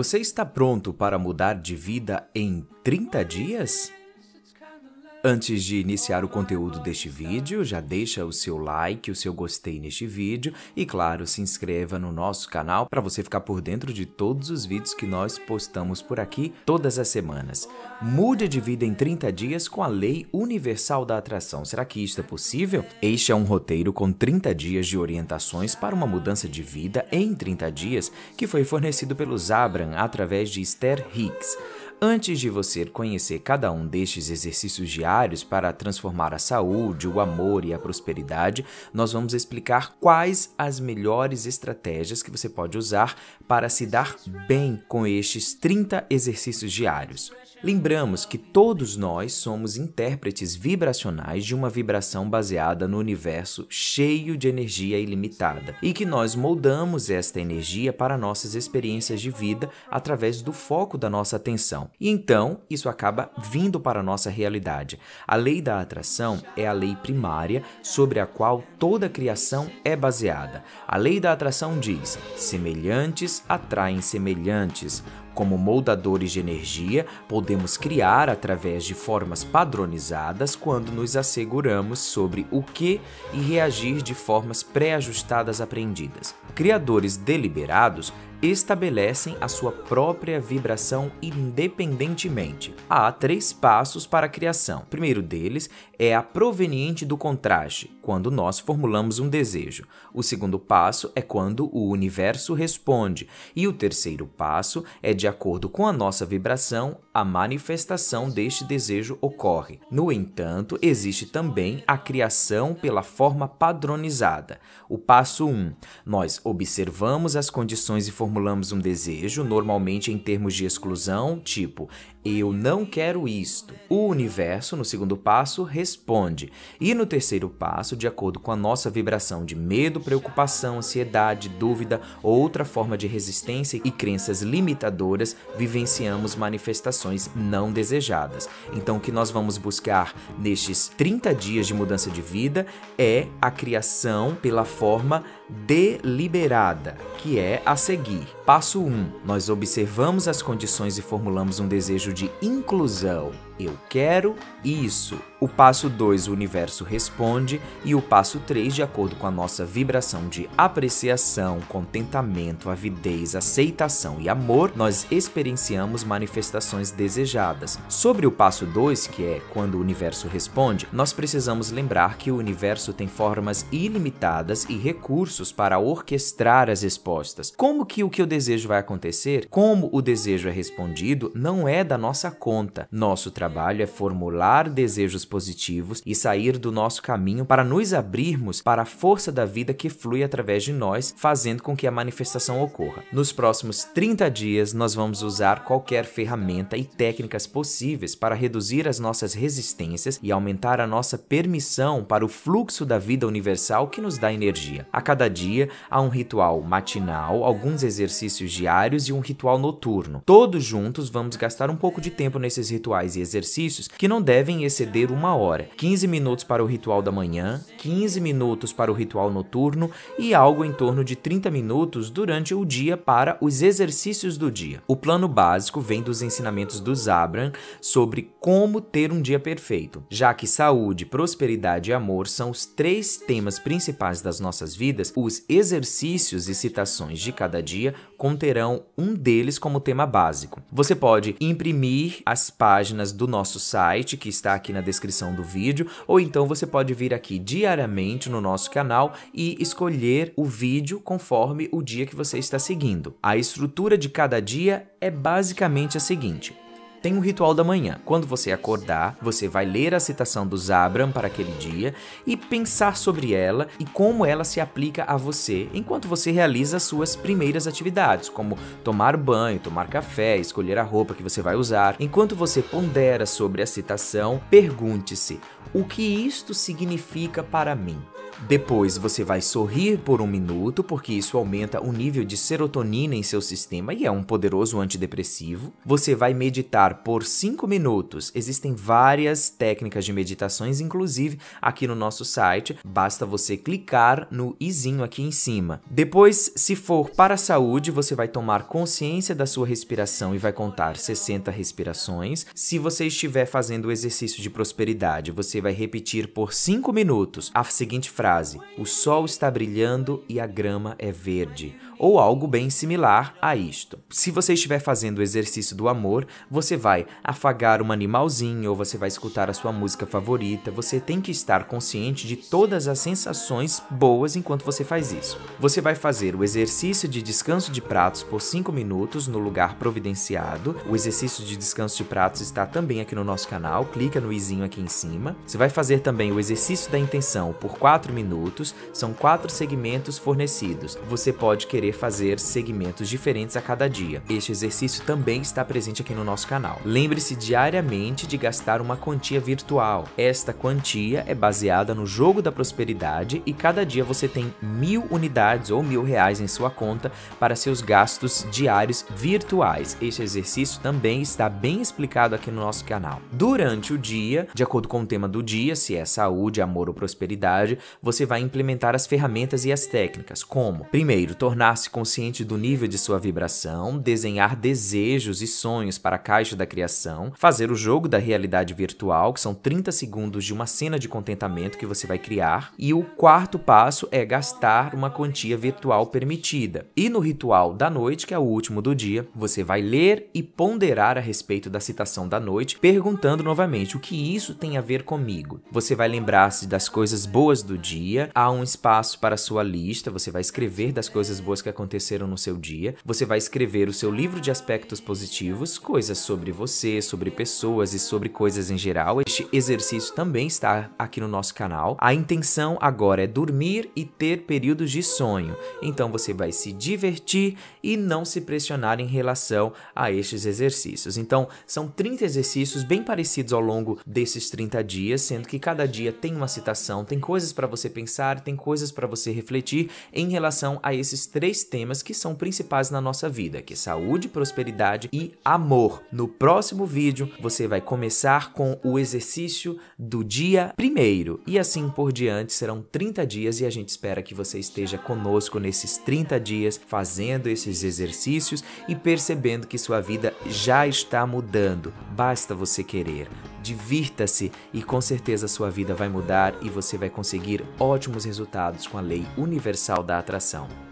Você está pronto para mudar de vida em 30 dias? Antes de iniciar o conteúdo deste vídeo, já deixa o seu like, o seu gostei neste vídeo e, claro, se inscreva no nosso canal para você ficar por dentro de todos os vídeos que nós postamos por aqui todas as semanas. Mude de vida em 30 dias com a Lei Universal da Atração. Será que isto é possível? Este é um roteiro com 30 dias de orientações para uma mudança de vida em 30 dias que foi fornecido pelo Zabran através de Esther Hicks. Antes de você conhecer cada um destes exercícios diários para transformar a saúde, o amor e a prosperidade, nós vamos explicar quais as melhores estratégias que você pode usar para se dar bem com estes 30 exercícios diários. Lembramos que todos nós somos intérpretes vibracionais de uma vibração baseada no universo cheio de energia ilimitada e que nós moldamos esta energia para nossas experiências de vida através do foco da nossa atenção. E então isso acaba vindo para a nossa realidade. A lei da atração é a lei primária sobre a qual toda criação é baseada. A lei da atração diz: semelhantes atraem semelhantes. Como moldadores de energia, podemos criar através de formas padronizadas quando nos asseguramos sobre o que e reagir de formas pré-ajustadas aprendidas. Criadores deliberados estabelecem a sua própria vibração independentemente. Há três passos para a criação. O primeiro deles é a proveniente do contraste, quando nós formulamos um desejo. O segundo passo é quando o universo responde. E o terceiro passo é de acordo com a nossa vibração, a manifestação deste desejo ocorre. No entanto, existe também a criação pela forma padronizada. O passo 1. Um, nós observamos as condições e formulamos um desejo, normalmente em termos de exclusão, tipo eu não quero isto. O universo, no segundo passo, responde. E no terceiro passo, de acordo com a nossa vibração de medo, preocupação, ansiedade, dúvida ou outra forma de resistência e crenças limitadoras, vivenciamos manifestações não desejadas. Então, o que nós vamos buscar nestes 30 dias de mudança de vida é a criação pela forma deliberada, que é a seguir. Passo 1. Nós observamos as condições e formulamos um desejo de inclusão. Eu quero isso. O passo 2, o universo responde, e o passo 3, de acordo com a nossa vibração de apreciação, contentamento, avidez, aceitação e amor, nós experienciamos manifestações desejadas. Sobre o passo 2, que é quando o universo responde, nós precisamos lembrar que o universo tem formas ilimitadas e recursos para orquestrar as respostas. Como que o que eu desejo vai acontecer? Como o desejo é respondido não é da nossa conta. Nosso trabalho é formular desejos positivos e sair do nosso caminho para nos abrirmos para a força da vida que flui através de nós, fazendo com que a manifestação ocorra. Nos próximos 30 dias, nós vamos usar qualquer ferramenta e técnicas possíveis para reduzir as nossas resistências e aumentar a nossa permissão para o fluxo da vida universal que nos dá energia. A cada dia há um ritual matinal, alguns exercícios diários e um ritual noturno. Todos juntos vamos gastar um pouco de tempo nesses rituais e exercícios que não devem exceder uma hora. 15 minutos para o ritual da manhã, 15 minutos para o ritual noturno e algo em torno de 30 minutos durante o dia para os exercícios do dia. O plano básico vem dos ensinamentos do Zabran sobre como ter um dia perfeito, já que saúde, prosperidade e amor são os três temas principais das nossas vidas, os exercícios e citações de cada dia conterão um deles como tema básico. Você pode imprimir as páginas do nosso site, que está aqui na descrição do vídeo, ou então você pode vir aqui diariamente no nosso canal e escolher o vídeo conforme o dia que você está seguindo. A estrutura de cada dia é basicamente a seguinte: tem um ritual da manhã. Quando você acordar, você vai ler a citação do Zabram para aquele dia e pensar sobre ela e como ela se aplica a você enquanto você realiza as suas primeiras atividades, como tomar banho, tomar café, escolher a roupa que você vai usar. Enquanto você pondera sobre a citação, pergunte-se: o que isto significa para mim? Depois você vai sorrir por um minuto, porque isso aumenta o nível de serotonina em seu sistema e é um poderoso antidepressivo. Você vai meditar por 5 minutos. Existem várias técnicas de meditações, inclusive aqui no nosso site. Basta você clicar no izinho aqui em cima. Depois, se for para a saúde, você vai tomar consciência da sua respiração e vai contar 60 respirações. Se você estiver fazendo o exercício de prosperidade, você vai repetir por 5 minutos a seguinte frase: O sol está brilhando e a grama é verde ou algo bem similar a isto. Se você estiver fazendo o exercício do amor, você vai afagar um animalzinho ou você vai escutar a sua música favorita. Você tem que estar consciente de todas as sensações boas enquanto você faz isso. Você vai fazer o exercício de descanso de pratos por 5 minutos no lugar providenciado. O exercício de descanso de pratos está também aqui no nosso canal. Clica no izinho aqui em cima. Você vai fazer também o exercício da intenção por 4 minutos. São quatro segmentos fornecidos. Você pode querer fazer segmentos diferentes a cada dia. Este exercício também está presente aqui no nosso canal. Lembre-se diariamente de gastar uma quantia virtual. Esta quantia é baseada no jogo da prosperidade e cada dia você tem mil unidades ou mil reais em sua conta para seus gastos diários virtuais. Este exercício também está bem explicado aqui no nosso canal. Durante o dia, de acordo com o tema do dia, se é saúde, amor ou prosperidade, você vai implementar as ferramentas e as técnicas, como, primeiro, tornar tornar-se consciente do nível de sua vibração, desenhar desejos e sonhos para a caixa da criação, fazer o jogo da realidade virtual, que são 30 segundos de uma cena de contentamento que você vai criar, e o quarto passo é gastar uma quantia virtual permitida. E no ritual da noite, que é o último do dia, você vai ler e ponderar a respeito da citação da noite, perguntando novamente o que isso tem a ver comigo. Você vai lembrar-se das coisas boas do dia, há um espaço para sua lista, você vai escrever das coisas boas que aconteceram no seu dia. Você vai escrever o seu livro de aspectos positivos, coisas sobre você, sobre pessoas e sobre coisas em geral. Este exercício também está aqui no nosso canal. A intenção agora é dormir e ter períodos de sonho. Então você vai se divertir e não se pressionar em relação a estes exercícios. Então, são 30 exercícios bem parecidos ao longo desses 30 dias, sendo que cada dia tem uma citação, tem coisas para você pensar, tem coisas para você refletir em relação a esses três três temas que são principais na nossa vida, que é saúde, prosperidade e amor. No próximo vídeo, você vai começar com o exercício do dia primeiro e assim por diante. Serão 30 dias e a gente espera que você esteja conosco nesses 30 dias fazendo esses exercícios e percebendo que sua vida já está mudando. Basta você querer. Divirta-se e com certeza sua vida vai mudar e você vai conseguir ótimos resultados com a lei universal da atração.